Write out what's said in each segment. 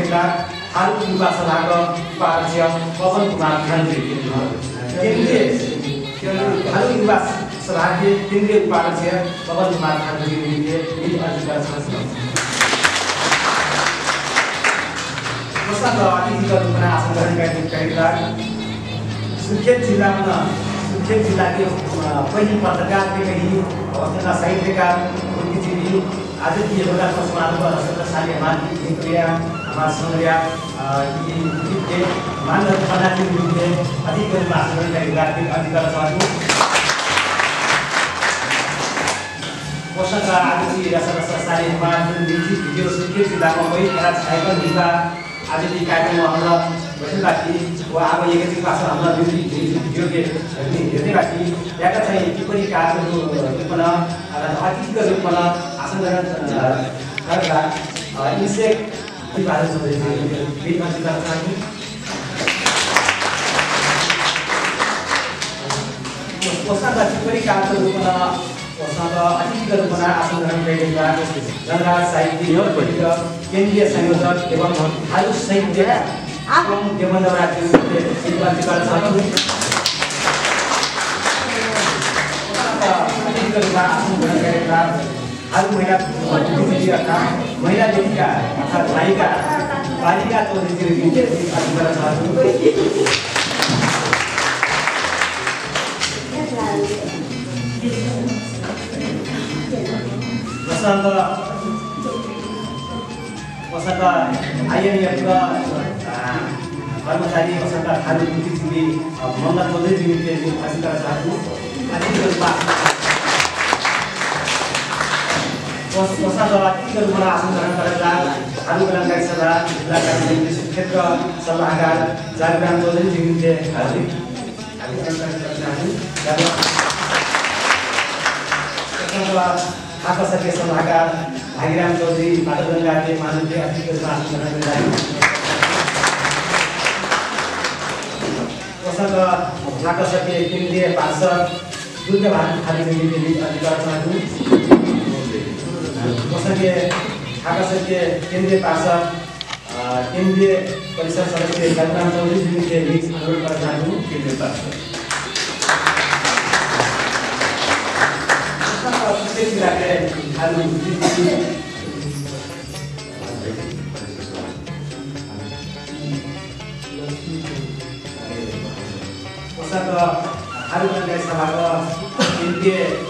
गरेका हाल युवा सभाका उपाध्यक्ष पवन कुमार खानजी केन्द्रीय हाल युवा सभाको केन्द्रीय उपाध्यक्ष पवन कुमार खानजीले अधिकार सदस्य प्रसाद अतिथिको रूपमा आसन ग्रहण गरेका सुर्खेत जिल्लामा सुर्खेत जिल्लाको पहिलो पत्रकार कही अवस्था साहित्यकार बुद्धिजीवी आज की लोकार्पण समारोह सत्रशाली हमारी ये मानव बनाने के लिए अधिक रूपमा आसन ग्रहण गरेका अधिकार चाहन्छु पोषणका आदिजी सत्रशाली हमारा भिडियो सुर्खेत जिल्लामा पहिलो छाएको निका आज की कार्यक्रममा हाम्रा बसिराखी वा अब एकैछिन पास हाम्रा भिडियोले हेर्दै राखी त्यहाँका चाहिँ टिप्पणी कार्यहरू रूपमा अतिथिको रूपमा आसन गरेका इन्सेक पोसाक टिप्पणी कार्यको रूपमा पोसाक अतिथिको रूपमा आसन ग्रहण गरेका जनराज साहित्य केन्द्रीय संयोजक एवं हाल साहित्य एवं देवेन्द्र राज्यले निर्वाचित गर्न चाहन्छु अतिथिको रूपमा आसन ग्रहण गरेका हाल महिला महिला लेखिका अर्थात् नायिका बालिका चौधरीजीले निर्वाचित गर्न चाहन्छु वसन्त वसन्त आइएनएफका कर्मचारी वसन्त खालु बुद्धिजीवी मङ्गल चौधरीजीले निर्वाचित गर्न चाहन्छु अतिथिको खालु कल्याणकारी सभा जिल्लाका क्षेत्र सल्लाहकार जागराम हार्दिक आकर्षकीय सभाकार भागीराम चौधरी पाटगङ्गाले मानवीय प्रसङ्ग आकर्षकीय केन्द्रीय पार्षद दुर्ग भारत खाली अधिकार प्रसङ्गीय आकर्षकीय केंद्रीय पार्षद केंद्रीय परिषद सदस्य जगराम चौधरीजीले अनुरोध गर्न चाहन्छु केंद्रीय पार्षद पोसाक आरोग्य सभाका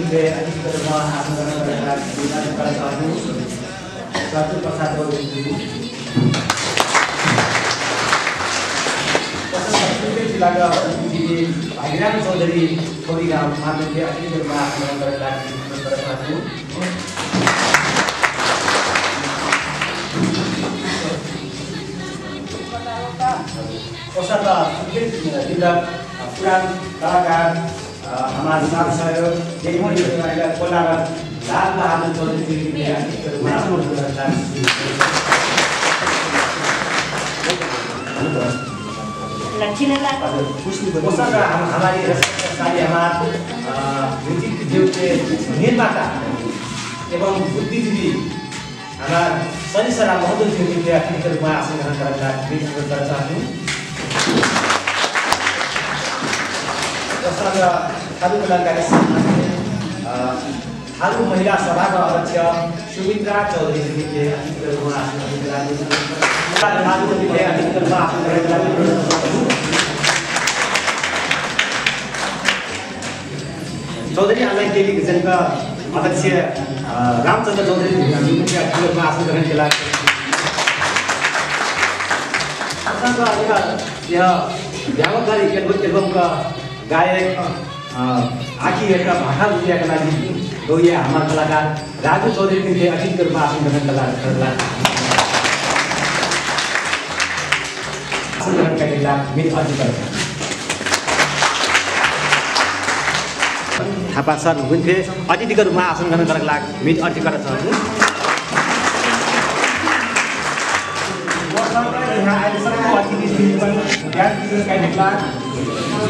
रूपमा आसन ग्रहण गरेका गर्न चाहन्छु सतु प्रसाद चौधरी जिल्लाका बुद्धिजीवी भागीराम चौधरी छोरीराम माधवले अतिथि रूपमा आसन ग्रहण गरेका गर्न चाहन्छु औसत सुर्खेत जिल्ला पुरान कलाकार हमारे साथ सहयोग चौधरी हमारी हमारे निर्माता एवं बुद्धिजीवी हमारे महोदय आसन ग्रहण खालु कल्याणकारी खालु महिला सभाका अध्यक्ष सुमित्रा चौधरीजीले चौधरी अनलाइन टेलिभिजनका अध्यक्ष रामचन्द्र चौधरी ठुलोमा आसन असांका एउटा यहाँ व्यावकारी एल्बम गायक अ, आखी हेरेर भाषा बुझिएका लागि गौया हाम्रा कलाकार राजु चौधरी निम्ति अतिथिको रूपमा आसन ग्रहण कला गर्ला आसन ग्रहणका निम्ति मेरो अधिकार छ थापा सर हुनुहुन्थे अतिथिको रूपमा आसन ग्रहण गर्नको लागि गरेर छ यहाँ अहिलेसम्मको अतिथि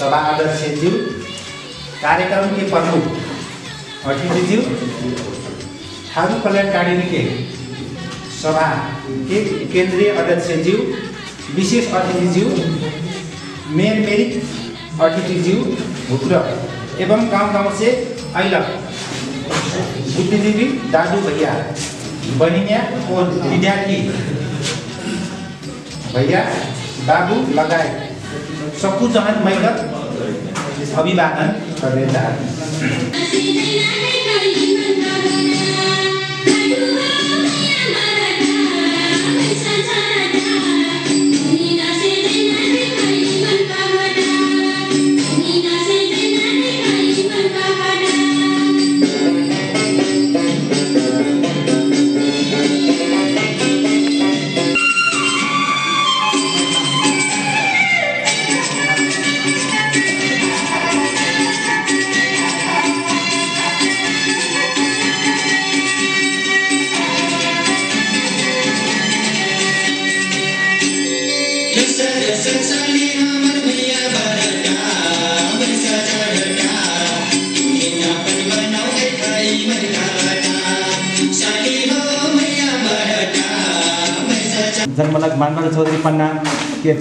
सभा अध्यक्ष ज्यू कार्यक्रम के प्रमुख अतिथिज्यू थारू कल्याणकारिणी के सभा के अध्यक्ष ज्यू विशेष अतिथिज्यू मेन मेरिट अतिथिज्यू भुत्र एवं गाँव गाँव से अहिलक बुद्धिजीवी दादू भैया, बहिनिया और विद्यार्थी भैया, बाबू लगायत। सबको जहान महिला अभिवादन गर्ने जन्मलक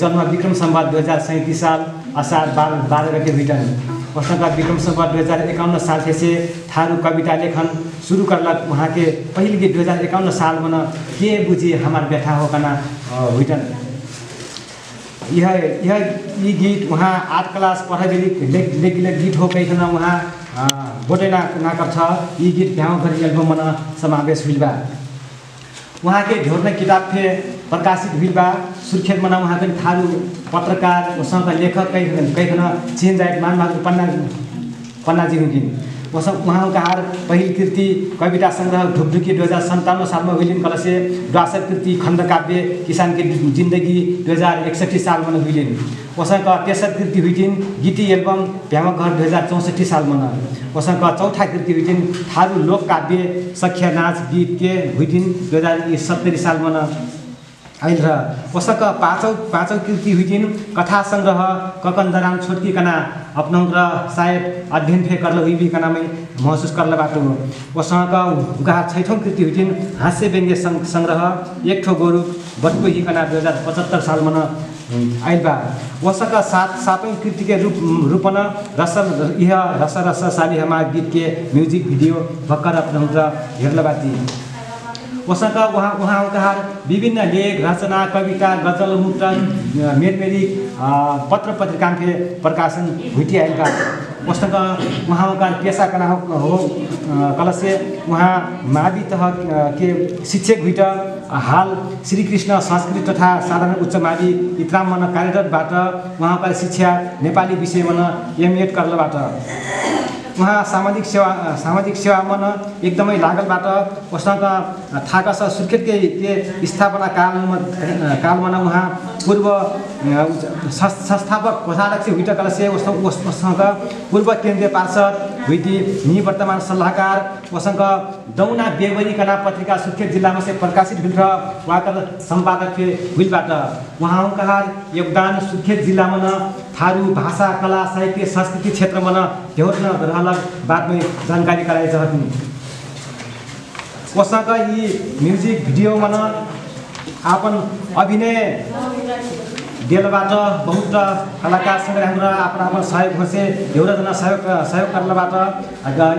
जन्म विक्रम संवाद दो हजार सैंतीस साल असार बारह बारह गते हुईटन उसका विक्रम संवाद दो हजार इक्यावन साल थे से थारू कविता लेखन शुरू करलक वहाँ के पहले के दो हजार इक्यावन साल में के बुझी हमार बैठा हो कना हुईटन यह यह ये गीत वहाँ आठ क्लास पढ़े लेख गीत हो कहीं वहाँ बोटेना नाकर छ ये गीत गाँव घर एल्बम समावेश हुई बा। वहाँ के ढोरने किताब थे प्रकाशित हुई बा सुर्खेत मना वहाँ के थारू पत्रकार उसँग लेखक कहीं कहीं चेन जाए मान बहादुर पन्ना पन्ना जी हुकिन वसँग वहाँ का हार पहिल कृति कविता सङ्ग्रह ढुकढुकी दुई हजार सन्ताउन्न सालमा हुइलिन् कल से द्वासर कृति खण्डकाव्य किसान की जिन्दगी दुई हजार एकसठी सालमा हुइलिन् वसँग तेसर कृति हुइथिन् गीती एल्बम भ्यामक घर दुई हजार चौसठी सालमा वसँग चौथा कृति हुइथिन् थारू लोक काव्य सख्य नाच गीत के हुइथिन् दुई हजार सत्तरी सालमा आइल र वसँग पाँचौँ पाँचौँ कृति हुइथिन् कथा सङ्ग्रह ककन्दराम छोटकी कना अपनाउँ र सायद अध्ययन फे करल हुई भी कना में महसुस करल बाटो। वसँग उनका छैठौँ कृति हुइथिन् हास्य व्यङ्ग्य सङ्ग्रह एक ठो गोरु बटको ही कना दुई हजार पचहत्तर सालमा आइल बा। वसँग सात सातौँ कृति के रूप रूपन रस यह रस रस साली हमार गीत के म्युजिक भिडियो भर्खर अपनाउँ र हेर्ल वसँग उहाँ उहाँ उहाँ विभिन्न लेख रचना कविता गजल मुद्रण मेरमेरी पत्र पत्रिका के प्रकाशन भुटिआएका उहाँ उहाँ पेसा कना हो कलसे उहाँ मावि तह के शिक्षक भुइट हाल श्रीकृष्ण संस्कृत तथा साधारण उच्च मावि इतराम मन कार्यरतबाट उहाँका शिक्षा नेपाली विषयमा एमएड करलबाट उहाँ सामाजिक सेवा सामाजिक सेवामा न एकदमै लागलबाट उसँग थाहा छ सुर्खेतकै के स्थापना कालमा कालमा न उहाँ पूर्व संस्थापक कोषाध्यक्ष हुइट कलसे उसँग पूर्व केन्द्रीय पार्षद हुइटी निवर्तमान सल्लाहकार उसँग दौना बेवरी कला पत्रिका सुर्खेत जिल्लामा से प्रकाशित हुल र उहाँका सम्पादक हुइलबाट उहाँ उहाँका योगदान सुर्खेत जिल्लामा न थारू भाषा कला साहित्य संस्कृति क्षेत्रमा न ढेउर न रहलक बातमै जानकारी कराइ चाहती उसँग यी म्युजिक भिडियोमा न आपन अभिनय दिलबाट बहुत कलाकारसँग हाम्रो आफ्नो आफ्नो सहयोग होसे एउटाजना सहयोग सहयोग गर्नबाट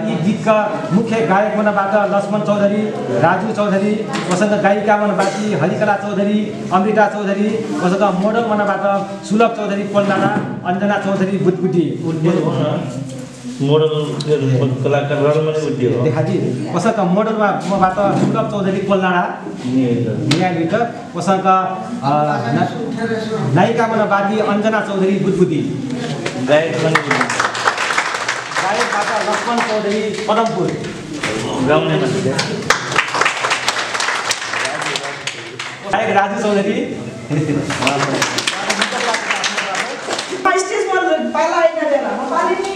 यी गीतका मुख्य गायक मनबाट लक्ष्मण चौधरी राजु चौधरी उसँग गायिका मनबाट हरिकला चौधरी अमृता चौधरी उसँग मोडल मनबाट सुलभ चौधरी कोलडाँडा अञ्जना चौधरी बुटबुटी मोडल मोडलमा मबाट सुलभ चौधरी न्यायभित्र उसँग नायिका मनबादी अञ्जना चौधरी बुटबुटी गायक गायकबाट लक्ष्मण चौधरी पदमपुर। गाउने मान्छे। गायक राजु चौधरी। स्टेजमा पाला बेला। म पाले नि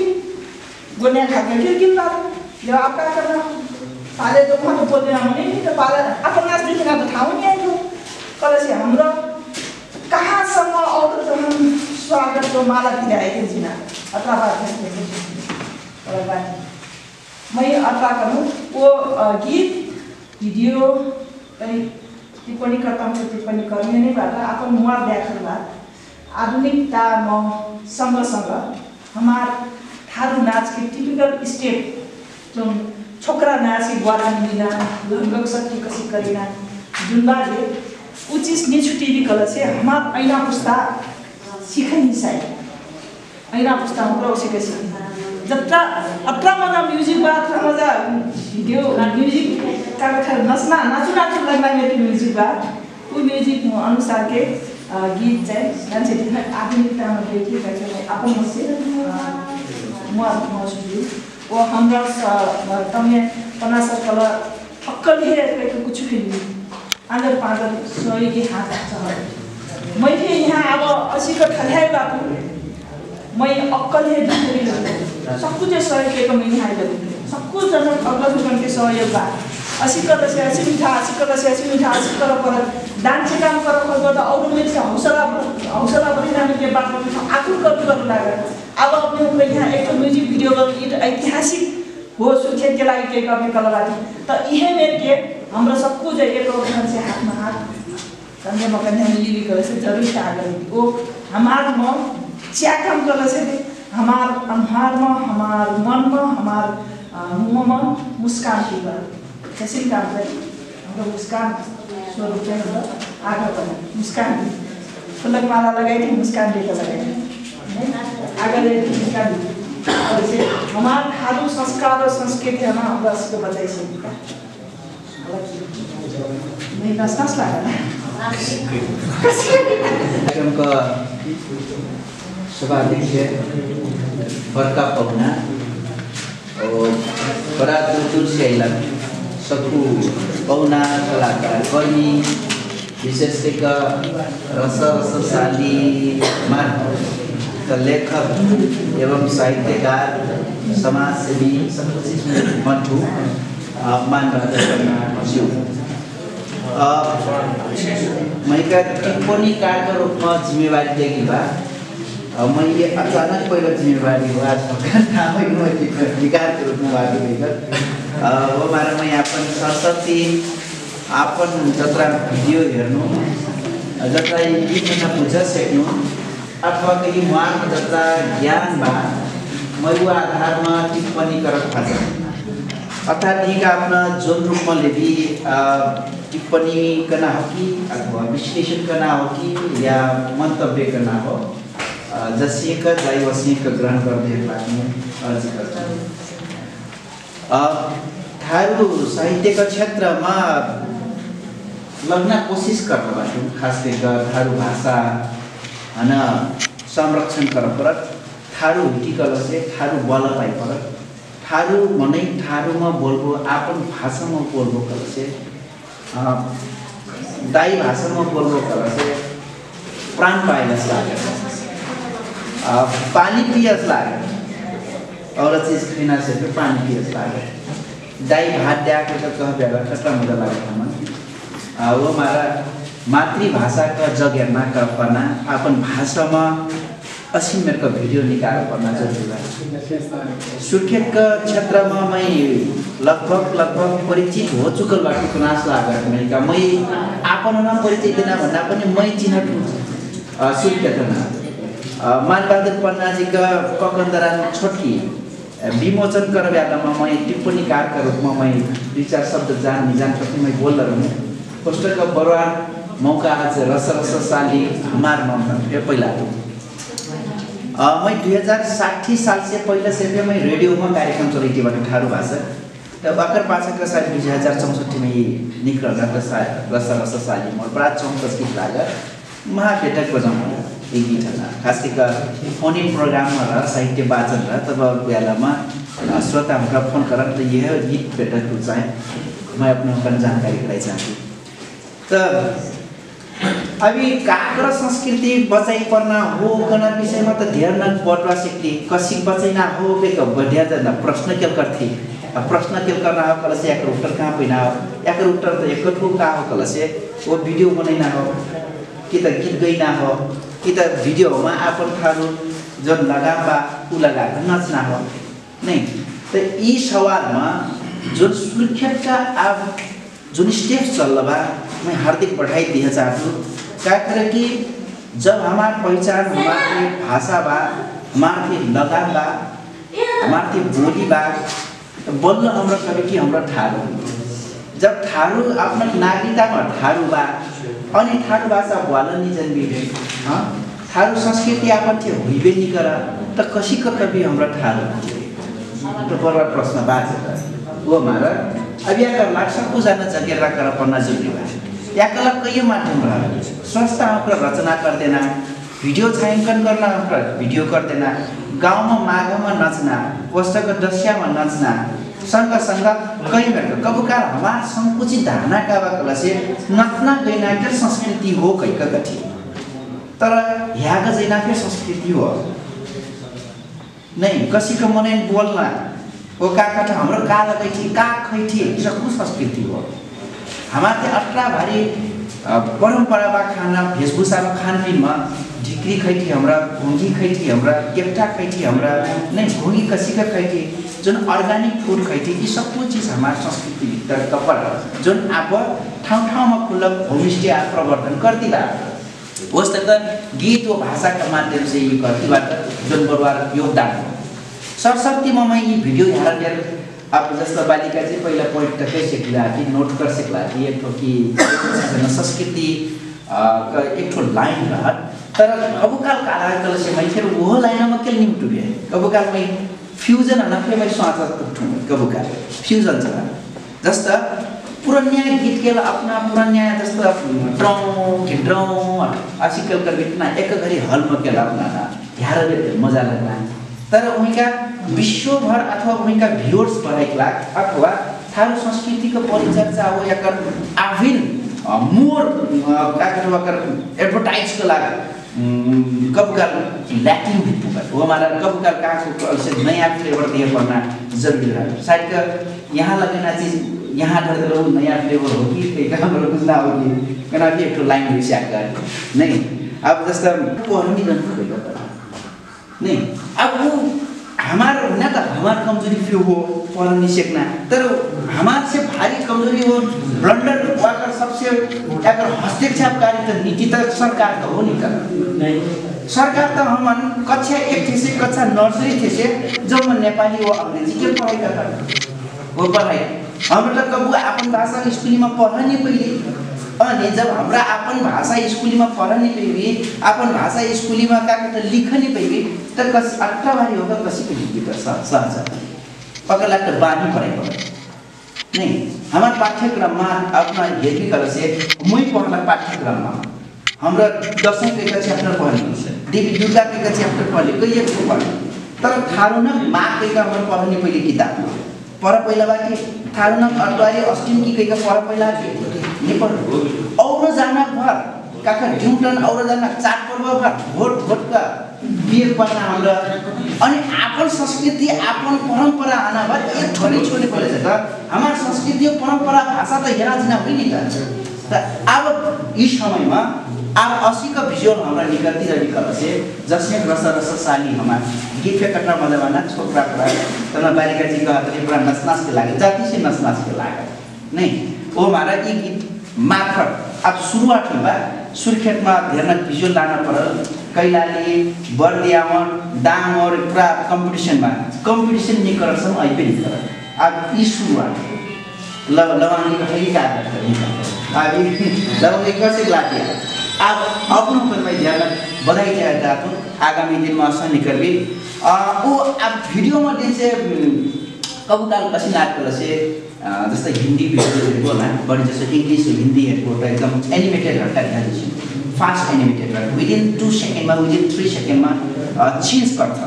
गुन्या खाके किन बात? यो आप का करना पाले तो म तो बोल्ने हम नहीं तो पाला आफ्नो नाच देखिन त ठाउँ नि आइयो कलेसी हाम्रो कहाँसम्म और तो हम स्वागत को माला फिराएके जिना? अथवा मैं अथवा करूँ वो अ, गीत भिडियो कहीं टिप्पणी करता हूँ टिप्पणी करने नहीं बात अपन मुआ व्याख्या आधुनिकता म सँगसँग हमार थारू नाच के टिपिकल स्टेप जो छोकरा नाच की ग्वारा मिलिना लंगक सकी कसी करिना जुनबाले उचित निछुटी भी कल से हमार ऐना पुस्ता सीखे साई ऐना पुस्ता हमरा सीखे जत्रा अत्रा मजा म्युजिक बा अत्रा मजा भिडियो म्युजिक का नचना नाचु नाचु लगना मेरी म्युजिक बा वो म्युजिक अनुसार के गीत चाहिँ मान्छेले आधुनिकतामा देखिएका छन् आफ्नो म मौजूद वो हमरा स- तमे पना सकल अक्कल हे के कुछ फिल्म आंदर पादर सहयोगी हात छ मैले यहाँ अब असीको ठल्याइ बापु मै अक्कल ढुकरी सबको चाहिँ सहयोग के मैं यहाँ आइलगु सबको जन अग्ल दुकान के सहयोग बा असी कर से ऐसी मिठा असी मिठा असी कर पर डांस काम कर गर्दा अरू मान्छे हौसला हौसला बनिरहने के बात में आकुल गर्नु गर्नु लाग्यो अब उनको यहाँ एक म्युजिक भिडियो गर्नु ये ऐतिहासिक हो के लागि के गर्ने कलाबाजी त यही मेरे के हाम्रो सबको जो एक और से हाथ में हाथ कंधे में कंधे मिली भी करे से जरूर से आगे हमार में काम करे से हमार हमार में हमार मन में हमार में मुस्कान कर कैसे काम करे हाम्रो मुस्कान स्वरूप चाहिँ हाम्रो आगे बने मुस्कान फुलक माला लगाई थी मुस्कान देकर लगाई थी आगे ले मुस्कान हमार खादु संस्कार और संस्कृति है ना हमरा बताई से नहीं नस नस कार्यक्रमका सभाध्यक्ष बर्का पहुना और बड़ा दूर दूर से अलन सबको पहुना कलाकार कर्मी रस रसशाली का लेखक एवं साहित्यकार समाजसेवी मन्टु मान ज्यू मैका टिप्पणीकारका रूपमा जिम्मेवारी दिएकी भए मैले अचानक पहिलो जिम्मेवारी हो आज थाहै मैले टिप्पणीकारको रूपमा भएको हो मारा म यापन सरस्वती आपन जत्रा भिडियो हेर्नु। जत्रा गीत बुझ सक्नु अथवा कहीँ उहाँको जत्रा ज्ञान बा मैले आधारमा टिप्पणी खोज्छ अर्थात् यी आफ्ना जुन रूपमा लेबी टिप्पणी करना हो कि अथवा विश्लेषण करना हो कि या मंतव्य करना हो जैसे का जाई ग्रहण करने लाग्ने अर्ज अ, थारू साहित्यका क्षेत्रमा लग्न कोसिस गर्न बाटो खास गरेर थारू भाषा होइन संरक्षण कर परत थारू हुटिकल से थारू बल पाइ परत थारू मनै थारूमा बोल्बो आपन भाषामा बोल्बो कल से दाई भाषामा बोल्बो कल से प्राण जस्तो लाग्यो। पानी पियस लाग्यो। और चीज खाना फिर पानी पियस लाग्यो। दाई भात द्याएको त बेला खतरा मजा लाग्यो हमन अ, वो हमारा मातृभाषा का जग हेर्ना का पना अपन भाषामा अस्सी मिनटको भिडियो निकालेर पर्न जरुरी सुर्खेतका क्षेत्रमा मै लगभग लगभग परिचित हो चुकल बाटो गुनास लागत मैं का मै आपन न परिचय दिन भन्दा पनि मै चिनट हूँ सुर्खेतमा। मानबहादुर पन्नाजीका ककन्दरान छोटकी। विमोचन बेलामा म टिप्पणीकारका रूपमा मैं दुई चार शब्द जान निजान प्रति मैं बोल रहूँ पुस्तक बरुवार मौका आज रस रस साली हमार मौका ये पहिला मैं दुई हजार साठी साल से पहिला से भी मैं रेडियो में कार्यक्रम चलाई थी ठारू भाषा तब अकर पाछा का साल दुई हजार चौसठी में निकल रस रस साली मोर बड़ा चौंकस गीत लागा महाभेटक बजाउनु होला खास गरी फोन इन प्रोग्राममा र साहित्य वाचन र तब बेलामा श्रोता हमरा फोन करन तो यह गीत भेटक चाहे मैं अपन जानकारी कराई चाहती तो अभी काग र संस्कृति बचाइ पर्न हो कना विषयमा त ध्यान न बटवा सिक्ति कसी बचैना हो के बढ़िया जना प्रश्न के अब प्रश्न के करना हो कल से एक उत्तर कहाँ पैना हो? एक उत्तर तो एक कहाँ हो कल से वो वीडियो बनैना हो कि त गीत गैना हो? कि त भिडियोमा थारू जुन लगाम बा ऊ लगाएर नच्ना हो। नै। त यी सवालमा जुन सुर्खेतका अब जुन स्टेप चल बा मैं हार्दिक बधाई दिया चाहता हूँ क्या करे कि जब हमार पहचान हमारे भाषा बा हमारे लगाम बा हमारे बोली बा तो बल्ल हमरा कभी कि हमरा ठारू जब ठारू आफ्नो नागरिकतामा ठारू बा अनि ठारू भाषा भुवालनी जन्मी हाँ? ठारू संस्कृति थियो हुइबे नि कर त कसीको कवि हाम्रो ठारू तो बड़ा प्रश्न है वो हमारा अब या कर लाख सबको जाना जगह रख कर पढ़ना जरूरी है या कला कई माध्यम रहा संस्था हमको रचना कर देना वीडियो छायांकन करना हमको वीडियो कर देना गांव में माघ में नचना पुस्तक दस्या में नचना संग संग कई बेर कबू काल हमार संकुचित धारणा का बकला से नचना गईना के संस्कृति हो कई का गठी तर का जैना के संस्कृति हो। नहीं कसी का मने बोलना वो का कथा हाम्रो का लगाइ थी का खै थी ये सब संस्कृति हो? हमारे अट्रा भारी अ, परम्परा बा खाना बा खानपिनमा ढिक्री खै थी हमरा घोंगी खै थी हमरा केप्टा खै थी हमरा नहीं घोंगी कसी का खै थी जुन अर्ग्यानिक फूड खै थी ये सब चीज हमारे संस्कृति भित्र कपड जुन अब ठाउँ ठाउँमा खुल्ला होमस्टे आ प्रवर्धन गर्दिला होस् त गीत व भाषाका माध्यम से ये गर्दिबाट जुन बरुवार योगदान हो। सरस्वतीमा मैं ये भिडियो हेर हेर अब जस्तो बालिका चाहिँ पहिला पर्यटकै सिक्ला कि नोट सिक्ला कि एक ठो कि संस्कृति एक ठो लाइन रह तर कबुकाल काल से मैं फिर वो लाइन में के निम्टु भी कबुकाल मैं फ्यूजन हन फिर मैं स्वाच उठूँ कबुकाल फ्यूजन छ। जस्ता पुरानिया गीत के अपना पुरानिया जस्तो ट्रौँ घिट्रौँ आसिकल कर बितना एक घरी हल में के अपना हेर मजा लगना। तर उनका विश्वभर अथवा उनका भ्युअर्स बढ़ाइक लाग अथवा थारू संस्कृतिको परिचर्चा हो या कर आफिन अ, मोर काकर वकर कबकाल ल्याकिङ भित्पुका हो कबकाल काको से नया फ्लेवर दिए पड़ना जरूरी शायद का यहाँ लगना चीज यहाँ दे नया फ्लेवर हो कि कहीं का हाम्रो बुझ्ना हो कि कना कि एक लाइन हुई नहीं अब जस्तो पढ्ने नहीं अब वो हमार न त हमार कमजोरी क्यों हो पढ़ नहीं सीखना तर हमार से भारी कमजोरी हो ब्लंडर वाकर सबसे अगर हस्तक्षेपकारी तो नीति तो सरकार तो हो नहीं कर सरकार तो हम कक्षा एक थे से कक्षा नर्सरी थे से जब मैं नेपाली वो अंग्रेजी के पढ़ाई करता वो पढ़ाई हम तो कबू अपन भाषा स्कूल में पढ़ा नहीं पहले। अनि जब हाम्रा अपन भाषा स्कुलीमा पढ्ने पेबी अपन भाषा स्कुलीमा कहाँ त लिखने पेबी त कस अट्ठाबारी होगा कसी को लिखी कर सहज पकड़ लगता बानी पड़ेगा नहीं हमारे पाठ्यक्रम में अपना ये भी कर से मुई पढ़ला पाठ्यक्रम में हमरा दसौँ के का चैप्टर पढ़ली देवी दुर्गा के का चैप्टर पढ़ली कई एक पढ़ तर थारू न माँ के का हम पढ़ने पहले किताब पर पहिला थारू न अटवारी अस्टिन की कई का पढ़ पहिला नहीं पढ़ और जाना भर काका ड्यूटन और जाना चाट पर्व भर भोट भोट का बिहे पढ्न हाम्रो अनि आफ्नो संस्कृति आफ्नो परम्परा आना भए एक छोरी छोरी बोले त हाम्रो संस्कृति परम्परा भाषा त हेरा जिना होइन नि त अब यी समयमा आप अस्सी का विजुअल हमरा निकलती रही कल से जसमें रस रस साली हमार गीत पे कटना मजवाना छोकरा पड़ा तना बालिका हाथ पूरा नस नस के लागे जाति से नस नस के लागे नहीं वो हमारा ये गीत मार्फत अब सुरुवात हुआ सुर्खेतमा धेर भिजुअल लान परल। कैलाली बर्दियामा दाङ और पुरा कम्पिटिसनमा। कम्पिटिसन निकलसम्म अहिले पनि निकल अब यी सुरुवात। ल लवांगी का सही कार्य है अब ये लवांगी कैसे लाती है अब अपनों पर मैं ध्यान बधाई हूँ आगामी दिन में असं निकल भी वो अब भिडियो में दिन से कब काल कसी नाटक से जस्तै हिन्दी भिडियोहरू होला। बढी जस्तो इङ्ग्लिस हिन्दीहरूको त एकदम एनिमेटेड हट्टा ध्यान फास्ट एनिमेटेड हट विदिन टु सेकेन्डमा विदिन थ्री सेकेन्डमा चेन्ज गर्छ।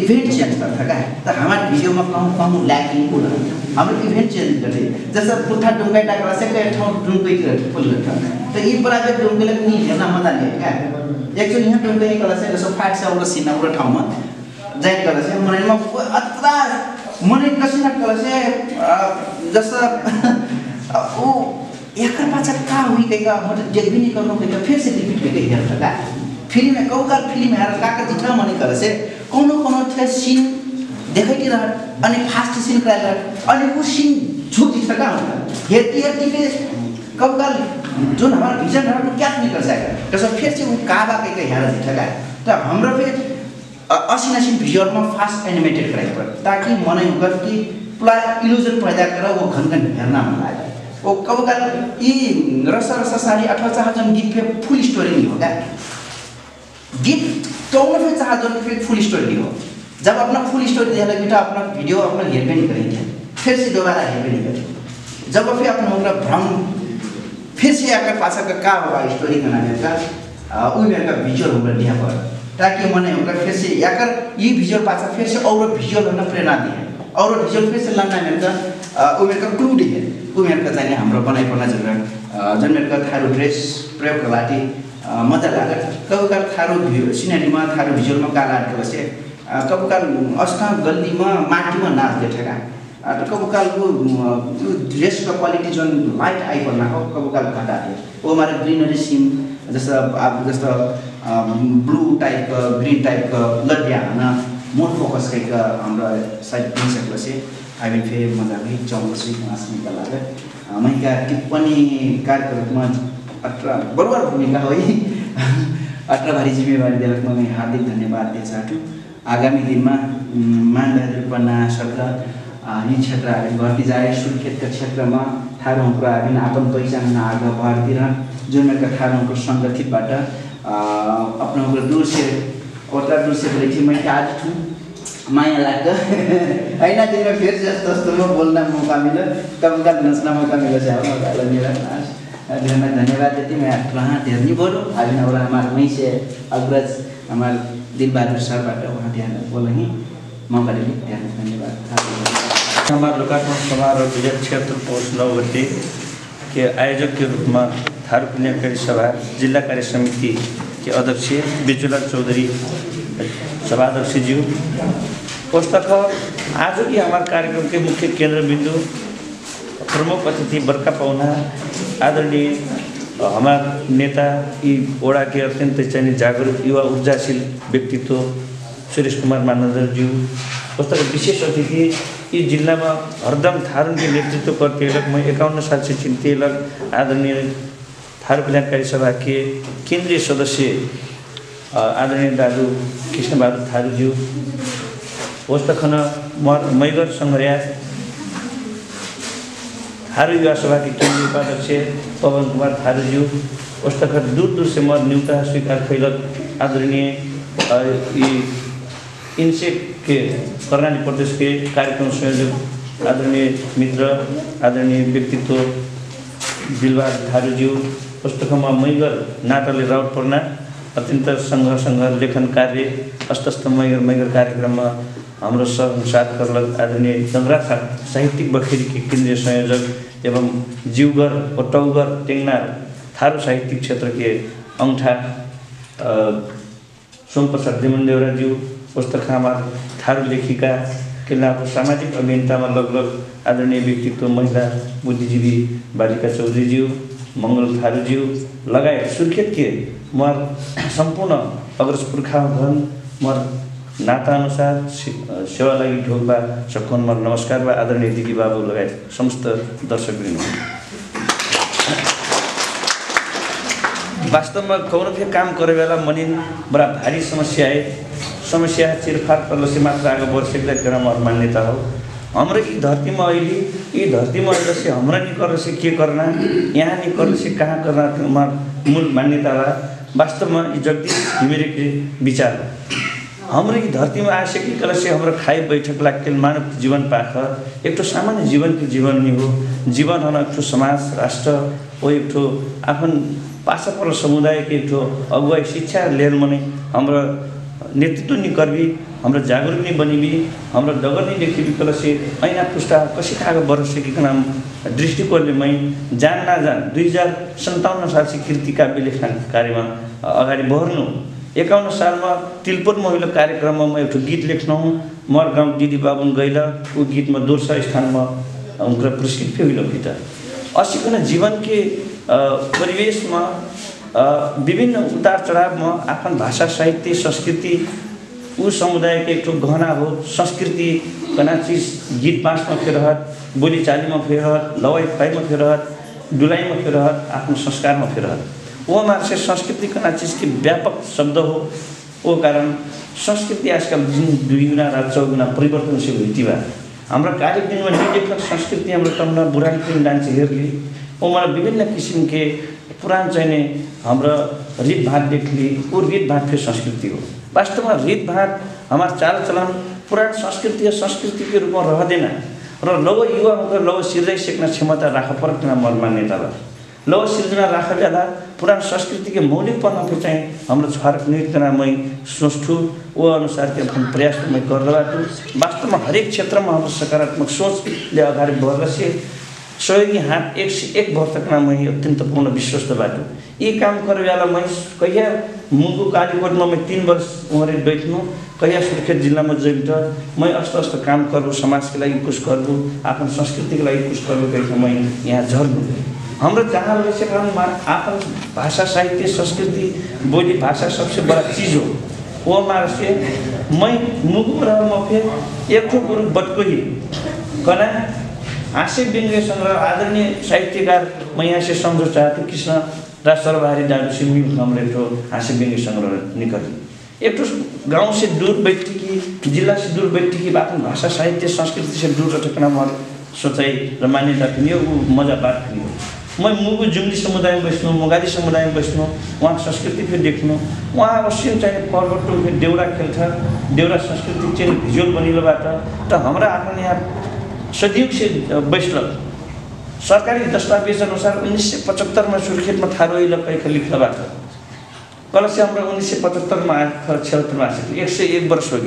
इभेन्ट चेन्ज गर्छ क्या? त हाम्रो भिडियोमा कहूँ कहूँ ल्याकिङ कुरा हाम्रो इभेन्ट चेन्ज गर्ने जस्तो पुत्था टाक्रा चाहिँ कहीँ ठाउँ डुङ्गैतिर फुल त। यी प्राइभेट डुङ्गैले पनि हेर्न मजा लियो क्या? एक्चुअली यहाँ डुङ्गै कला चाहिँ जस्तो फाट छ एउटा सिना एउटा ठाउँमा जाइन कला चाहिँ मनाइमा अत्र मनै कसिना कला चाहिँ जस्तो ऊ एकर पाछा का हुई गएगा मतलब जे भी नहीं गएगा फिर से रिपीट करके हेर्छ का फिल्म में कौकाल फिल्म काका जितना मनै करे से कोनो कोनो थे सीन रह अनि फास्ट सीन कराएर अनि ऊ सीन दिन्छ का हेर्ती हेर्ती फिर कौकाल जुन हमारा विजन रहा क्या कर सकेगा तो सब फिर से वो काबा कहीं कहीं हेरा दिखा का तो हाम्रो फिर असी नसी भिजुअल में फास्ट एनिमेटेड ताकि मनै होकर कि पूरा इल्यूजन पैदा कर वो घन घन हेर्न मन लागे वो कब काल यी रस रस सारी अठवा चाह जन गीत पे फुल स्टोरी नहीं होगा गीत कौन पे चाह जन पे फुल स्टोरी नहीं हो जब अपना फुल स्टोरी दिया लगी तो अपना वीडियो अपना भी नहीं करेंगे फिर से दोबारा भी नहीं करेंगे जब फिर अपना होगा भ्रम फिर से आकर पासा का का होगा स्टोरी नाम का ताकि फिर याकर ये फिर प्रेरणा दिए और विजुअल फिर से लाना मेरे का ऊ मेरे का क्लू दिए ऊ मेरे का चाहिए हाम्रो बनाइ पर्न जरुरत जुन मेरो का थारू ड्रेस प्रयोगको लागि मजा लाग्यो। कब काल थारू सिनेरीमा थारू भिजुअलमा गाला आएको बसे कब काल अस्ता गल्लीमा माटीमा नाच देखेका। कब काल वो ड्रेस का क्वालिटी जुन लाइट आई पर्न हो कब काल घटा थियो। हमारे ग्रीनरी सीन जस्तो अब जस्तो ब्लू टाइपको ग्रीन टाइपको लड्या होइन मोर फोकस कहीँ हाम्रो साइड दिइसकेपछि हामी फेरि मजाले चौबसी हाँस्नेका लागि मैका टिप्पणी कार्यक्रममा अत्र बरुबर भूमिका हो अत्र भारी जिम्मेवारी दिएको मैं हार्दिक धन्यवाद दिन चाहन्छु। आगामी दिनमा मानबहादुर उपन्यासक यी क्षेत्र हामी भर्ती जाए सुर्खेतका क्षेत्रमा थारूहरूको हामी आफ्नो पहिचान आगे भर्तिर जुन मेरो थारूहरूको सङ्गठितबाट आफ्नो दूर से ओटा दूर से बोले थी मैं आज छु? माया लाग्छ होइन तिमीलाई फेरि जस्तो जस्तो म बोल्न मौका मिल्यो। कम नाच्न मौका मिलो से हमारा मेरा धन्यवाद। मैं वहाँ ध्यान नहीं बोलूँ। अभी और हमारे वहीं से अग्रज हमारे दिल बहादुर सर बाट वहाँ ध्यान बोलेंगे मौका देने ध्यान धन्यवाद। हमारा लोकार्पण समारोह विजय क्षेत्र पोस्ट नौ गते के आयोजक के रूप में थारू कल्याणकारी सभा जिला कार्य समिति के अध्यक्ष बिजुलाल चौधरी सभाध्यक्ष ज्यू। पुस्तक आज की हमारे कार्यक्रम के मुख्य केंद्र बिंदु प्रमुख अतिथि बड़का पौना आदरणीय हमारे नेता यी ओडा के अत्यंत चाहिए जागरूक युवा ऊर्जाशील व्यक्तित्व सुरेश कुमार मानन्दरज्यू पुस्तक विशेष अतिथि यी जिल्लामा हरदम थारुन के नेतृत्व मैं एकाउन्न साल चिन्ते लग आदरणीय थारू कल्याणकारी सभा के केंद्रीय सदस्य आदरणीय दाजु कृष्णबहादुर थारूज्यू पुस्तक मैगर सङ्घर्या थारू युवा सभा के केंद्रीय उपाध्यक्ष पवन कुमार थारूज्यू पुस्तक दूर दूर से मत न्यूता स्वीकार कैलक आदरणीय ये इनसे के कर्णाली प्रदेश के कार्यक्रम संयोजक आदरणीय मित्र आदरणीय व्यक्तित्व दिलबार थारूज्यू पुस्तकमा मैगर नाटकले राउट पर्ना अत्यन्त सङ्घ सङ्घ लेखन कार्य अस्तस्त मैगर मैगर कार्यक्रममा हाम्रो साथ करलक आदरणीय गङ्गराज साहित्यिक बखेरी के केन्द्रीय संयोजक एवं जीवगर ओटौगर टेङ्ना थारू साहित्यिक क्षेत्र के अंगठा सोमप्रसाद देवराज्यू पुस्तक हमार थारू लेखिका के लाभ सामाजिक अभियन्तामा लगभग आदरणीय व्यक्तित्व महिला बुद्धिजीवी बालिका चौधरीज्यू मङ्गल थारूज्यू लगायत सुर्खेतके मर सम्पूर्ण अग्रज पुर्खागण मर नाताअनुसार सेवा लागि ढोकबा मर नमस्कार बा आदरणीय दिदी बाबु लगायत समस्त दर्शकवृन्द। वास्तवमा कौनो भी काम करे बेला मनिन बड़ा भारी समस्या है। समस्या करलो से मात्र आगे है हमार मान्यता हो। हाम्रो यी धरतीमा अहिले यी धरतीमा अहिले से हमरा नि कर से के करना यहाँ नि कर से कहाँ करना हमार मूल मान्यता वास्तवमा यी जगदीश घिमिरेको विचार हो। हाम्रो यी धरतीमा आइसके कला से हाम्रो खाइ बैठक लाग्के मानव जीवन पाख एक सामान्य जीवन के जीवन नि हो। जीवन हन एक ठो समाज राष्ट्र ओ एक ठो आफन पासा पर समुदाय के एक ठो अगुवाई शिक्षा लिएर मने हाम्रो नेतृत्व नि करबी हाम्रो जागरुक नि बनिबी हाम्रो डगर नि देखिबी कला से ऐना पुस्ता कसी बढ़ सकेको नाम दृष्टिकोणले मै जान ना जान दुई हजार सन्ताउन्न साल कृति काव्य लेखन कार्यमा अगाडि बढ्नु। एकाउन्न सालमा तिलपुर महिला कार्यक्रममा म एउटा गीत लेख्नु मर गाउँ दिदी बाबुन गैला ऊ गीतमा दोस्रो स्थानमा उनका पुरस्कृत थियो गीत। असीकन जीवन के अ, परिवेशमा विभिन्न उतार चढावमा आफ्नो भाषा साहित्य संस्कृति ऊ समुदायको एक ठो गहना हो। संस्कृति कना चिज गीत बाँसमा फेर रहत बोलीचालीमा फेर रहत लवाई खुवाईमा फेर रहत डुलाइमा फेर रहत आफ्नो संस्कारमा फेर रहत वो हमारे संस्कृति कना चीज के व्यापक शब्द हो। वो कारण संस्कृति आजकल जुन दुईगुणा र चौगुणा परिवर्तनशील हुइती बा हाम्रो कार्यक्रममा निर्देशक संस्कृति हाम्रो टम्ना बुढानी पनि डान्स वो मलाई विभिन्न किसिमके पुरान चाहिने हाम्रो रीतभातदेखि ऊ फेरि संस्कृति हो। वास्तवमा रीतभात हाम्रो चालचलन पुरान संस्कृति या संस्कृतिको रूपमा रहँदैन र लव युवाको लव सिर्जाइसक्ने क्षमता राख पर्ने मर मान्यता बा लव सिर्जना राख बेला पुरान संस्कृतिको मौलिकपना पे चाहिँ हाम्रो छरक नृत्यनामै सोच्छु ओ अनुसार के अपन प्रयास मैं बाटु वास्तवमा हरेक क्षेत्रमा हाम्रो सकारात्मक सोचले अगाडि बढ्दछ। सहयोगी हात एक से एक वर्षकमा मैं अत्यन्त पूर्ण विश्वस्त बाटु यी काम करे बेला मैं कहिया मुगु कालीकोटमा मैं तीन वर्ष उहाँले बैठ्नु कहिया सुर्खेत जिल्लामा जइट मैं अस्त अस्त काम गर्नु समाजको लागि कुछ गर्नु आफ्नो संस्कृतिको लागि कुछ गर्नु कहिलेका मैं यहाँ झर्नु हाम्रो जहाँ रहेछ कारण आफ्नो भाषा साहित्य संस्कृति बोली भाषा सबसे बड़ा चीज हो। वो हमारे से मैं मुगु रह म फिर एक गुरु बटकोही। कना हाँस्य व्यङ्ग्य सङ्ग्रह आदरणीय साहित्यकार म यहाँ से सम्झो चाहन्छु कृष्ण डाडू सिंह हाम्रो एक ठो हाँस्य व्यङ्ग्य सङ्ग्रह निकल एक गाउँ से दूर बैठी की जिला से दूर बैठी की भाषा साहित्य संस्कृति से दूर रटकना म सोचाइ र मान्यता पनि हो ऊ मजा बात पनि हो म मुगु जुम्ली समुदायमा बस्नु मुगादी समुदायमा बस्नु उहाँको संस्कृति फेरि देख्नु उहाँ अवश्य चाहिँ पर्वत फेरि देउरा खेल्छ देउरा संस्कृति चाहिँ भिजुअल बनिलोबाट त हाम्रा आफ्नो यहाँ सदियों से बैठल सरकारी दस्तावेज अनुसार उन्नीस सय पचहत्तरमा सुर्खेतमा थारो इलाका लिखलबाट कल से हाम्रो उन्नीस सय पचहत्तरमा आएको छिहत्तरमा आएको एक सय एक वर्ष हो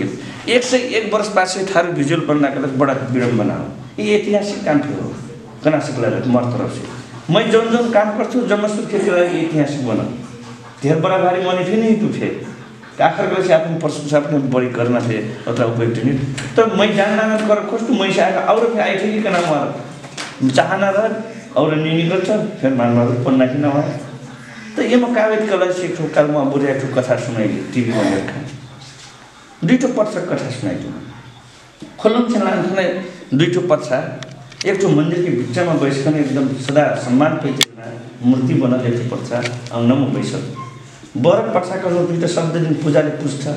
एक सय एक वर्ष बाद से थारू भिजुअल बनाएको त बडा विडम्बना हो। ये ऐतिहासिक काम थियो कनासिक लागि मर तरफ से मैं जौन जौन काम गर्थ्यो जन्मस्थल खेती लागि ऐतिहासिक बना धेर बड़ा भारी मनी थियो नि तू थे आखिर गए से आफ्नो प्रशंसा पनि बढी गर्न थे अथवा उपयुक्त नि तो मैं जानना कर कस्तो मैं से आएको और फिर आई थी कना मर? चाहना रह और निनी गर्छ फिर मान्नु पन्ना किन भयो त एमा कागज कला से ठो कालमा बुढिया ठो कथा सुनाइले टिभीमा देखा दुईटो पत्र कथा सुनाइदियो खोलम लाने दुईटो पत्रा एक ठो मन्दिरको भित्तामा बैसकन एकदम सदा सम्मान पैते मूर्ति बनल एक ठो पत्रा आउनमा बैसल बर गर्नु दुईवटा शब्द दिन पूजाले पुज्छ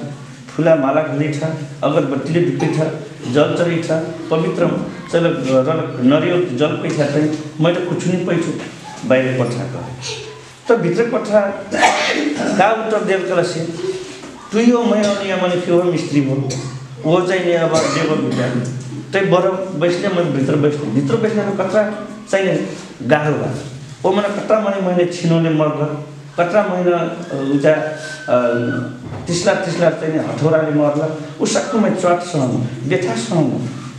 फुला माला घलिछ अगरबत्तीले ढुक्छ जल चढिछ पवित्र चल रल नरियल जल पैसा चाहिँ मैले कुछ नि पैछु बाहिर गरेँ त भित्र पत्रा का उत्तर देव कलसे? तुई हो मैं यहाँ मैंने क्यों मिस्त्री हो। वो चाहिए अब देव भित्र त्यही बर बैसले मैले भित्र बैस्नु। भित्र बैस्नेमा कत्रा चाहिने गाह्रो भयो। ओ मलाई कत्रा मैले मैले छिनोले मर्ग कत्रा महिना उता तिस्ला तिस्ला चाहिँ हथौराले मर्ला। ऊ सक्नु मैले चटसँग बेथासँग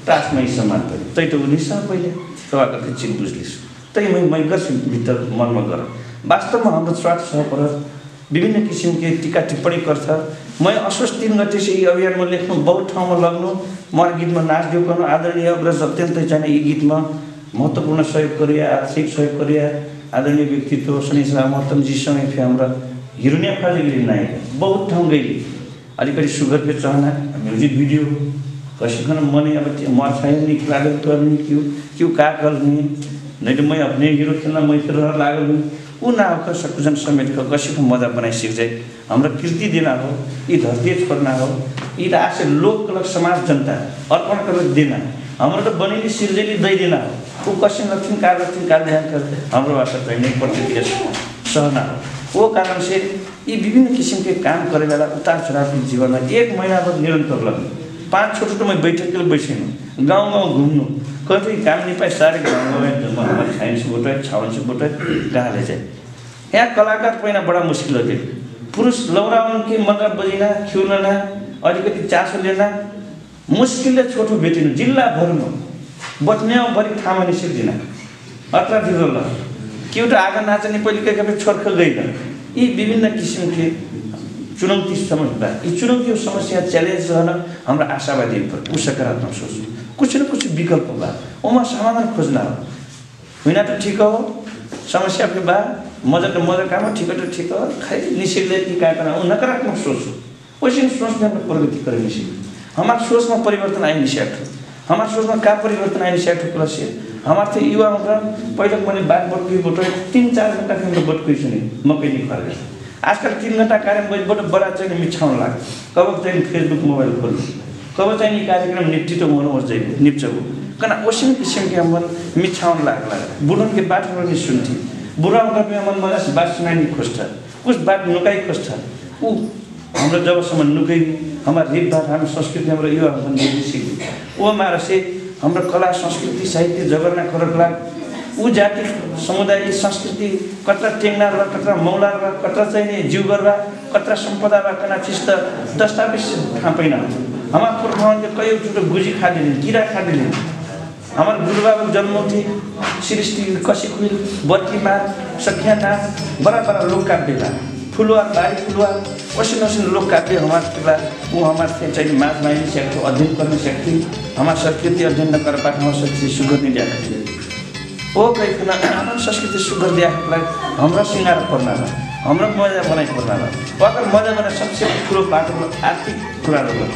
टासमै समान पऱ्यो तै त उनीसँग पहिले। तपाईँको त्यो चिज बुझलिस्। त्यही मै मै गर्छु भित्र मनमा गर। वास्तवमा हाम्रो स्वार्थसँग पर विभिन्न किसिमके टिका टिप्पणी गर्छ। मैं असोज तिन गते से यी अभियानमा लेख्नु बहुत ठाउँमा लग्नु मर गीतमा नाच देउकनु आदरणीय अग्रज अत्यन्तै चाहिने यी गीतमा महत्त्वपूर्ण सहयोग गरिया आर्थिक सहयोग गरिया आदरणीय व्यक्तित्व शनिश्वरा महत्तमजीसँग फिर हाम्रा हिरोनिया फालिगिरी नायक बहुत ठाउँ गई अलिकति सुगर पे चढ़ना म्यूजिक वीडियो कैसे खाना मने अब मार खाए नहीं लागल करनी क्यों क्यों का करनी नहीं तो मैं अपने हीरो खेलना मैं फिर हूँ। ऊ ना सकुजन समेत कर कैसे को मजा बनाई सीख जाए हमरा कृति देना हो ये धरती छोड़ना हो ये राष्ट्र से लोक कलक समाज जनता अर्पण कर देना। हाम्रो तो बनेली सिर्जेली दै देना हो ऊ कैसे लक्षण कार लक्षण कार ध्यान कर हाम्रो भाषा चाहिए प्रतिक्रिया सहना। हो वो कारण से ये विभिन्न किसिम के काम करे वाला उतार चढ़ाव के जीवन में एक महीना भर निरंतर लगे पाँच छोटो छोटो मैं बैठक के लिए बैठेन गाँव गाँव घूमनु। कहीं काम नहीं पाए सारे गाँव गाँव में जमा हमारे खाइन से बोटे छावन से बोटे ले जाए? यहाँ कलाकार पहिला बडा मुस्किल हो पुरुष लौराउन कि मन्रा बजिना खिउन अलिकति चासो लिएन मुस्किलले छोटो भेटिनु जिल्लाभरमा बस्ने भरि ठाउँमा निस्किँदैन। अत्र ढिलो ल कि एउटा आगा नाच्ने पहिले कहिले छोर्ख गइन यी विभिन्न किसिमके चुनौती समस्या। यी चुनौती समस्या च्यालेन्ज रहन हाम्रो आशावादी ऊ सकारात्मक सोच। कुछ न कुछ विकल्प बा। ओमा समाधान खोजना हो। होइन त ठिक हो। समस्या के बा? मजा तो मजा काम ठीक तो ठीक है। खाली निषेध की क्या करना वो नकारात्मक सोच। हो उसी सोच में हम प्रगति करें निषेध हमारे सोच में परिवर्तन आए निषेध हमारे सोच में क्या परिवर्तन आए निषेध प्लस है हमारे थे युवा मतलब पहले मैंने बात बट की बोटो तीन चार घंटा फिर बट कोई सुनी नहीं खा गया आजकल तीन घंटा कार्य बट बड़ा चाहिए मिछाउन लाग कब चाहिए फेसबुक मोबाइल खोल्नु? कब चाहिए ये कार्यक्रम निप्टी तो मन और जाइए निप्चबु कना ओसिन किसिम के हम मिछाउन लाग लाग। बुढ़न के बात नहीं सुनती बुरा होकर भी हम मलाई बात सुनाई खोज्छ कुछ बात नुकाई खोज्छ ऊ हाम्रो जबसम्म नुकै हाम्रो रिपभाट हाम्रो संस्कृति हाम्रो युवा हुन्छन् सिक्नु ओ मार हाम्रो कला संस्कृति साहित्य जगर्ना खरकला ऊ जाति समुदाय संस्कृति कत्रा टेङ्नार र कत्रा मौला र कत्रा चाहिने जिउगर वा कत्रा सम्पदा वा कना चिस्त दस्तावेज थापैन हाम्रा पुर्खाहरूले कयौँचोटो गुजी खाँदैनन् किरा खाँदैनन्। हाम्रो गुरुबाबु जन्माउँथे सृष्टि कसिकुल बत्तीमा सख्यानाथ बराबर लोकका बेला फुलवार बारी फुलवार वसिन वसिन लोक काव्य हमार पिला वो हमार से चाहिए मात माइनी सकते अध्ययन करने सकती हमार संस्कृति अध्ययन न कर हमार संस्कृति सुगर नहीं दिया करती ओ कहीं खाना हमार संस्कृति सुगर दिया हमरा सिंगार पर्ना हमरा मजा बनाइ पर्ना अगर मजा बना सबसे ठुलो बाटो आर्थिक कुरा रह्यो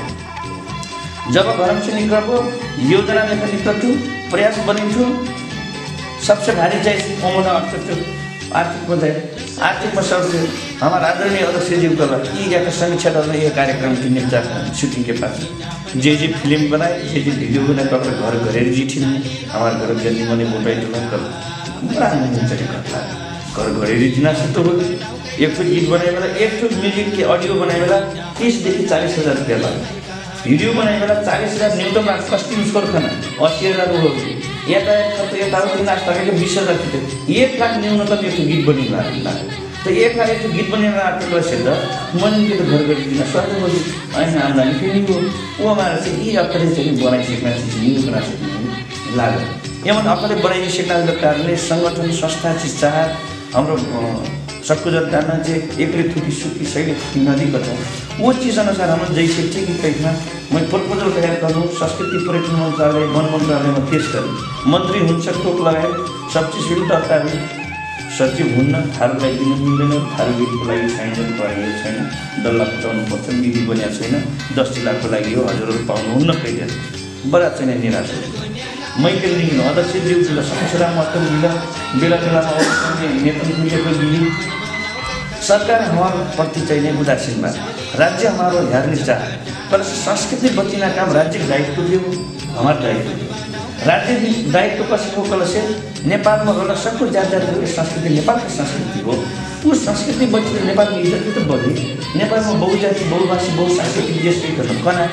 जब घरम से निकलबो योजना लेकर निकलछु प्रयास बनिन्छु सबसे भारी चाहिँ ओमना अर्थक आर्थिक मजा आर्थिक मसल से हमारा आदरणीय अध्यक्ष जी का ई या समीक्षा करना ये कार्यक्रम की निपटा शूटिंग के पास। जे जे फिल्म बनाए जे जे वीडियो बनाए तो घर घरेर जी थी हमारे घर जल्दी मने मोटाई तो कर बड़ा करता घर घरेरी जिना तो एक ठो गीत बनाए वाला एक ठो म्यूजिक के ऑडियो बनाए वाला तीसदेखि चालिस हजार रुपियाँ लाग्छ भिडियो बनाए बेला चालिस हजार न्यूनतम लाग्छ कस्टिम स्कोर खाना अस्सी हजार हो यातायात खर्च यताउति नाच्दा के बिस हजार थियो एक लाख न्यूनतम एक गीत बनिन लाग्यो तो एक लाख एक गीत बनिन लाग्यो से त मन के त घर गरिदिन बोली होइन आम्दानी फेरि हो हमारा चाहिँ यी अक्कले चाहिँ बनाइसकेका चिज न्यु बना सक्ने लाग्यो एवं अक्कले बनाइसकेका कारणले सङ्गठन संस्था चिज चाह हाम्रो सबको जनता चाहिँ एकले थुकी सुकी सही थुकी नदीको छ चीज अनुसार हम जैसे ठीक कैफमा मैं प्रपोजल तैयार करूँ संस्कृति पर्यटन मन्त्रालय वन मन्त्रालयमा पेश करूँ मन्त्री हुन्छ टोक लगाए सब चिज दर्ता सचिव हुन्न थारूलाई दिनु मिल्दैन थारू गीतको लागि चाहिन्छ पढाइएको छैन डल्ला फुटाउनु पर्छ विधि बनिएको छैन दस जिल्लाको लागि हो हजुरहरू पाउनुहुन्न कहिले बडा चाहिँ निराश। लिनु अध्यक्षज्यूलाई समस्या महत्त्व मिल बेला बेलामा नेतृत्व मिलेको मिली सरकार हमारे प्रति चाहिए उदासीन बा राज्य हमारो हेर्ने चाह पर संस्कृति बचिना काम राज्य दायित्व हो हमारे दायित्व राज्य दायित्व कसको कल से नेपालमा गएर सबको जात जातिको संस्कृति नेपालको संस्कृति हो उस संस्कृति बची नेपालको इज्जत त बढी नेपालमा बहुजाति बहुभाषी बहुसांस्कृतिक देश कना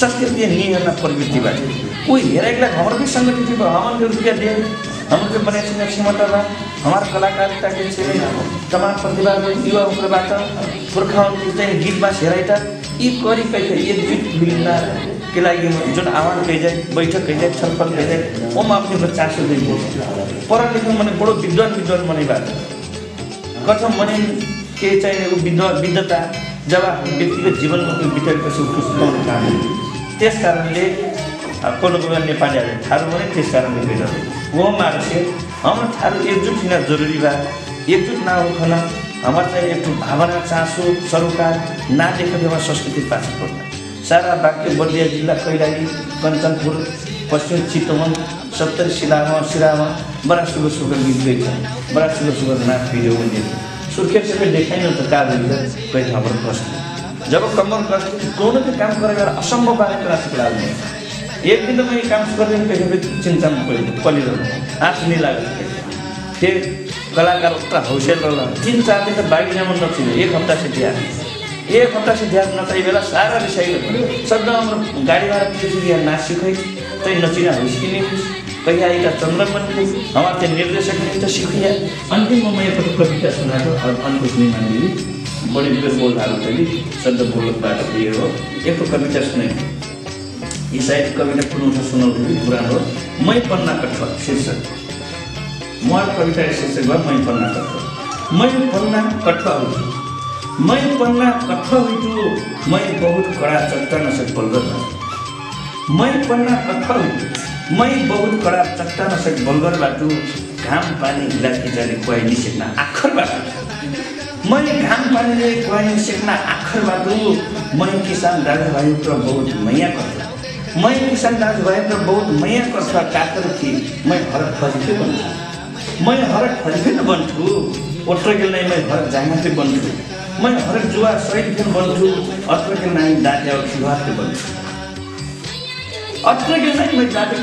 संस्कृति निहेर्न प्रवृत्तिबाट कोही हेरेको हाम्रो भी संगठित भयो हाम्रो रुपियाँ दिए हाम्रो भी बने छिने क्षमता बा हमारे कलाकारिता के छे तमाम प्रतिभा युवाहरूबाट पुर्खाउनको चाहिँ गीतमा हेराइटा यी करी कहिले एक जुट मिल्दा के लागि जुन आह्वान कहिजाए बैठक कहिजाए छलफल कहिजाए ओमा आफ्नो चासो दिनु पढा लेख्नु भने बडो विद्वान विद्वान मने बात कथम मने के विद्वान विद्वता जब व्यक्तिगत जीवनमा त्यो बिताएपछि उसको सुनाउनु काम त्यस कारणले कोनो बेला नेपालीहरूले थारू भने त्यस कारणले गएर वो से हमारे थारू एकजुट होना जरूरी बा। एकजुट ना होखन हमारे चाहिँ एक भावना चासो सरोकार ना देखेर हमारे संस्कृति पास पर्छ सारा बाँके बलिया जिल्ला कैलाली कञ्चनपुर पश्चिम चितवन सत्तरी सिलामा सिरामा बड़ा सुगर सुगर गीत था बड़ा सुगर सुगर नाच वीडियो बन सुर्खेत से भी देखा ही तो का कहीं खबर कष्ट जब कमर कष्ट दोनों के काम करेगा असंभव बात करा नहीं एक दिन तो मैं ये काम कर रही कहीं भी चिंता में पड़ी पली रहा आँख कलाकार उतना हौसल रहा तीन चार दिन तो बाइक जाम नथिन एक हफ्ता से एक हफ्ता से ध्यान नचाहि बेला सारा विषय सब हाम्रो गाडी भाडा तिर्छु नाच सिखै तै नचिना हुस्किने कहीं आएगा चंद्रमन को हमारे निर्देशक ने तो सिखाया अंतिम में मैं एक कविता सुना था और अंकुश नहीं मान ली बड़े देर बोल रहा था भी शब्द बोल बात दिए हो एक कविता सुने ये शायद कविता पुनः सुनो भी पुरानो मैं पन्ना कट्ठ शीर्षक। मोर कविता शीर्षक भयो मैं पन्ना कट्ठ। मैं पन्ना कट्ठ हुई मैं पन्ना कट्ठ हुई मैं बहुत कड़ा चट्टान से बलगर मैं पन्ना कट्ठ हुई मैं बहुत कडा चट्टान सक बलगरबाट घाम पानी हिला खिचाले कुहाइनी सेक्न आखरबाट। मैं घाम पानीले कुहाइनी सेक्न आखरबाट मैं किसान दाजुभाइको बहुत मैया गर्छ मैं किसान दाजुभाइको बहुत मैया गर्छ काकर कि मैं हरक फजिफे बन्छु। मैं हरक फजिफे न बन्छु। ओत्र गेल नै मैं हरक जामाफे बन्छु। मैं हरक जुवा सहित फेर बन्छु। अत्र गेल नै दाँते खिलवाते बन्छु। अत्र गेल नै मैं दाँते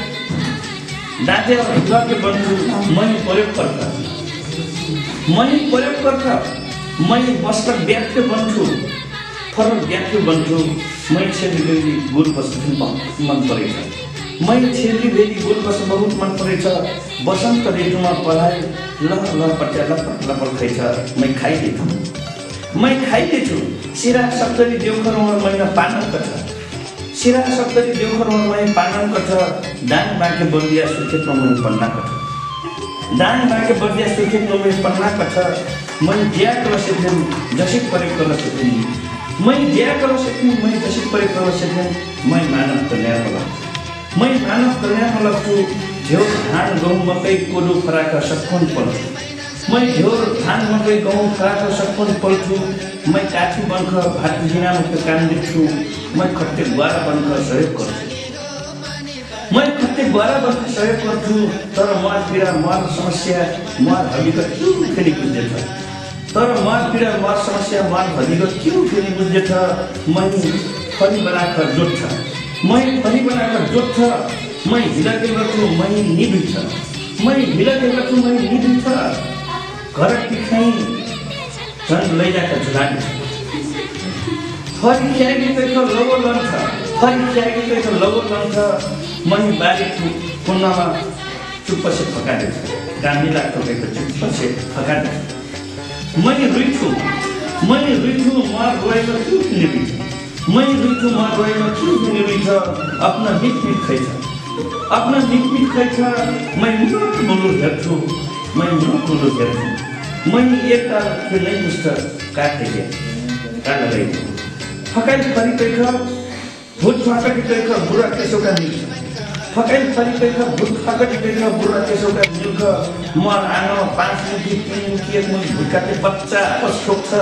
दाँते हिलवा के बन्छु। मैं प्रयोगकर्ता मैं प्रयोगकर्ता मैं वस्त्र व्याख्य बन्छु। फरक व्याख्य बन्छु। मैं छेत्री बेली गुरु बस्नु मन परेछ। मैं छेत्री बेली गुरु बस्नु बहुत मन परेछ। बसन्त ऋतुमा पढाइ ल ल पट्या लपट लपट मैं खाइदिन्छु। मैं खाइदिन्छु। सिरा सप्तरी देउखरमा मैना पानन छ सिरा सप्तरी देउखरमा मै पानन छ दान बाँके बलिया सुखेतमा मै पन्ना छ दान बाँके बलिया सुखेतमा मै पन्ना छ मै ज्या कर सिद्धन जसिक परे कर सिद्धन मै ज्या कर सिद्धन मै जसिक परे कर सिद्धन मै मानव कल्याण लग्छु मै मानव कल्याण लग्छु झ्यौ धान गहुँ मकै कोदो फराक सक्खन पल्छु। मै झ्योर धान मकै गहुँ फराक सक्खन पल्छु। मै काठी बन्ख भात जिनामुख काम देख्छु। मै खट्टे गुवारा बन्ख सहयोग गर्छु। मै खट्टे गुवारा बन्ख सहयोग गर्छु तर पीडा मर समस्या हलीगत क्यों फेरि बुझ्दैछ तर मर पीडा मर समस्या मर हलीगत क्यों फेरि बुझ्दैछ मै फरी बनाख जोड्छ मै फरी बनाख जोड्छ मै हिलाके गर्छु मै निभिन्छ। मै हिलाके गर्छु मै निभिन्छ। घर टिखाइ झन् लैजाका झुलानी फरि ख्यागी तैको लगो लन्छ फरि ख्यागी तैको लगो लन्छ मै बारी कुन्नामा चुप्प से फकाएको गामी लाग्दो भएको चुप्प से फकाएको मै रुइछु मै रुइछु म रोएको क्यों किने रुइछ मै रुइछु म रोएको क्यों किने रुइछ आफ्ना मिट मिट खैछ आफ्ना मिट मिट खैछ मै मुलुक मुलुक हेर्छु मै मुलुक मुलुक हेर्छु मै एकताल खेल्नै पुस्त काटेँ काला गएको फकाइ फरिकैख भुट फाकटी कैख बुढा केशौका मिल्छ फकाइ फरिकैख भुट फाकटी कैख बुढा केशौका मिल्ख म आँगमा पाँच मुठी तिन मुठी एक भुट काटे बच्चा आपस ठोक्छ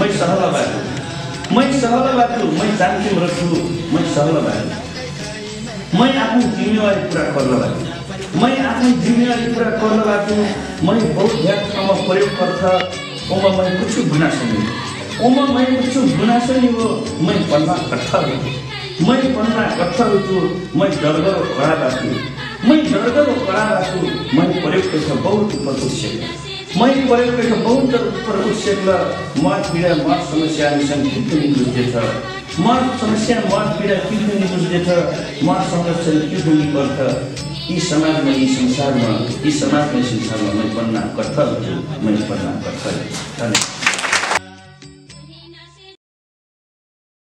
मै सहल बाटु मै सहल बाटु मै जान्थ्यौँ रछु मै सहल बाटु मै आफ्नो जिम्मेवारी पुरा गर्न बाटु मै आफ्नो जिम्मेवारी पुरा गर्न बाटु मै बहुत ध्यानसम्म प्रयोग गर्छ ओमा मै कुछ गुनासो नहीं ओमा मै कुछ गुनासो नहीं हो मै कट्ठा हुँ मै पन्ना कट्ठा हुँ मै डरगर कड़ा बाटु मै डरगर कड़ा बाटु मै प्रयोग कैसे बहुत उठ्छ मै प्रयोग कैसे बहुत उठ्छ म पीडा म समस्या अनुसार किन बुझ्दैछ म समस्या म पीडा किन बुझ्दैछ म संरक्षण के हुनु पर्छ? यी समाजमा यी संसारमा यी समाजमा संसारमा मै पन्ना कट्ठा हुन्छु मै पन्ना कट्ठा धन्यवाद।